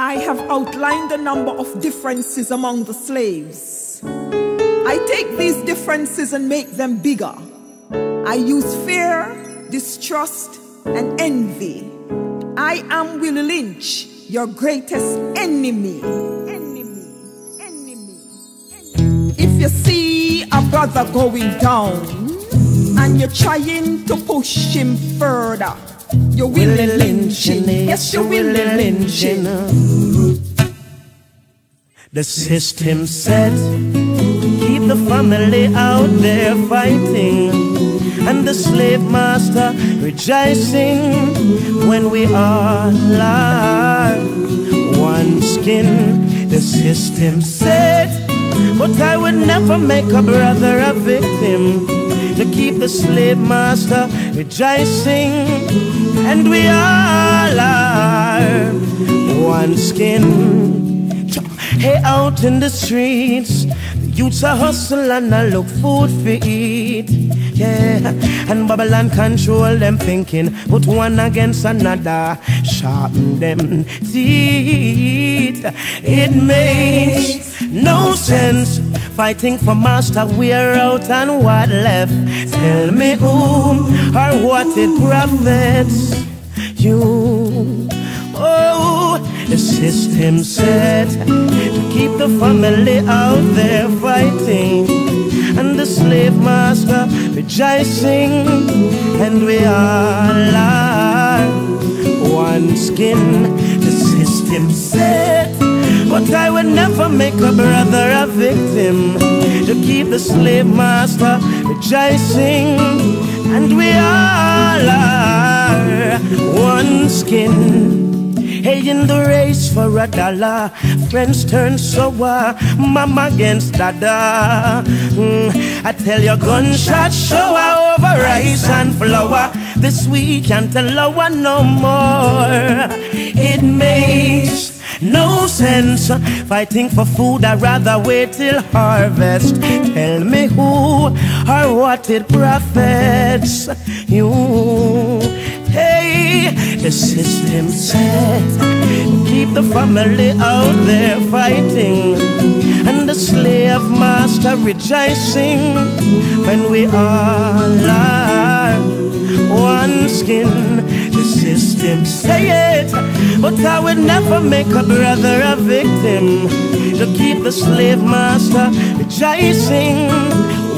I have outlined a number of differences among the slaves. I take these differences and make them bigger. I use fear, distrust, and envy. I am Willie Lynch, your greatest enemy. Enemy, enemy, enemy. If you see a brother going down and you're trying to push him further, you're Willie Lynching. Yes, you're Willie Lynching. The system said, keep the family out there fighting, and the slave master rejoicing when we are alive. One skin, the system said, but I would never make a brother a victim to keep the slave master rejoicing, and we all are one skin. Hey, out in the streets, the youths are hustle and I look food for eat. Yeah, and Babylon control them thinking, put one against another, sharpen them teeth. It makes no sense fighting for master. We're out and what left? Tell me who or what it profits you. Oh, the system set to keep the family out there fighting, and the slave master rejoicing, and we all are one skin. The system said, but I would never make a brother a victim to keep the slave master rejoicing, and we all are one skin. Hey, in the race for a dollar, friends turn sour, mama against dada. Mm, I tell you, gunshot shower over rice and flour. This we can't allow no more. It makes no sense fighting for food. I'd rather wait till harvest. Tell me who or what it profits you. Hey, the system said keep the family out there fighting, and the slave master rejoicing when we all are one skin. The system say it, but I would never make a brother a victim to keep the slave master rejoicing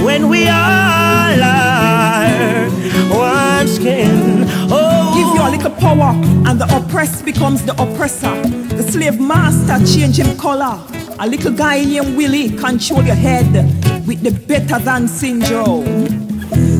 when we all are one skin. Oh, Give you a little power, and the oppressed becomes the oppressor. The slave master change him color. A little guy named Willie control your head with the better than syndrome.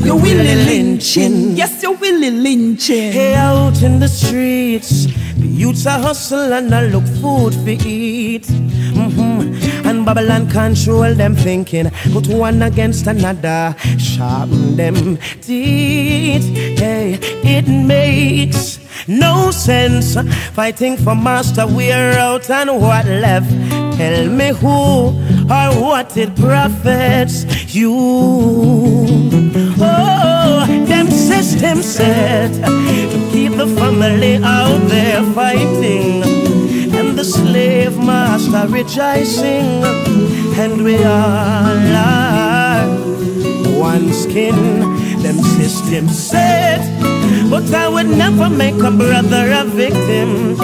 You're Willie lynching. Yes, you're Willie lynching. Hey, out in the streets, the youths are hustle and I look food for eat. Mm-hmm. And Babylon control them thinking, put one against another, sharpen them teeth. Hey, it makes no sense fighting for master. We're out and what left? Tell me who or what it profits you. Oh, system said to keep the family out there fighting, and the slave master rejoicing, and we all are one skin. Them system set but I would never make a brother a victim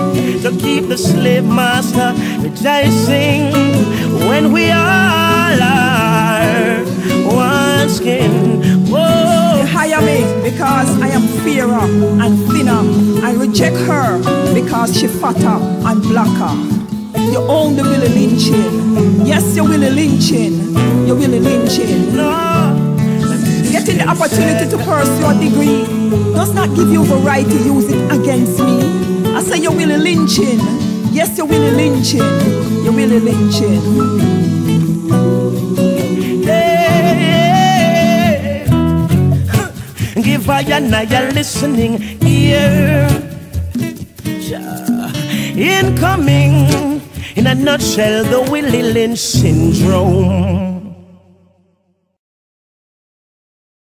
to keep the slave master rejoicing when we all are one skin. Because I am fairer and thinner. I reject her because she fatter and blacker. You own the Willie lynching. Yes, you're Willie lynching. You're Willie lynching. Getting the opportunity to pursue a degree does not give you the right to use it against me. I say you're Willie lynching. Yes, you're Willie lynching. You're Willie lynching. Give I and I a listening here. Incoming, in a nutshell, the Willie Lynch syndrome.